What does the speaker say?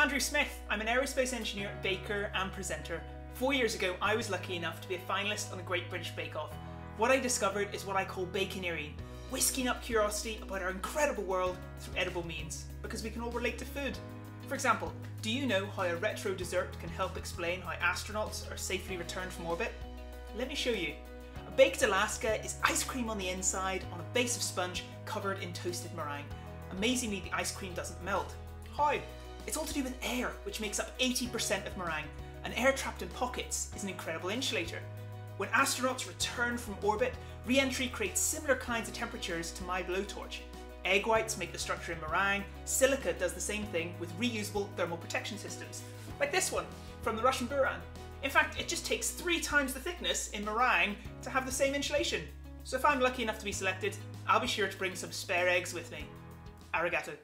Andrew Smyth. I'm an aerospace engineer, baker, and presenter. Four years ago, I was lucky enough to be a finalist on the Great British Bake Off. What I discovered is what I call bakineering, whisking up curiosity about our incredible world through edible means, because we can all relate to food. For example, do you know how a retro dessert can help explain how astronauts are safely returned from orbit? Let me show you. A baked Alaska is ice cream on the inside on a base of sponge covered in toasted meringue. Amazingly, the ice cream doesn't melt. How? It's all to do with air, which makes up 80% of meringue, and air trapped in pockets is an incredible insulator. When astronauts return from orbit, re-entry creates similar kinds of temperatures to my blowtorch. Egg whites make the structure in meringue, silica does the same thing with reusable thermal protection systems, like this one from the Russian Buran. In fact, it just takes three times the thickness in meringue to have the same insulation. So if I'm lucky enough to be selected, I'll be sure to bring some spare eggs with me. Arigato.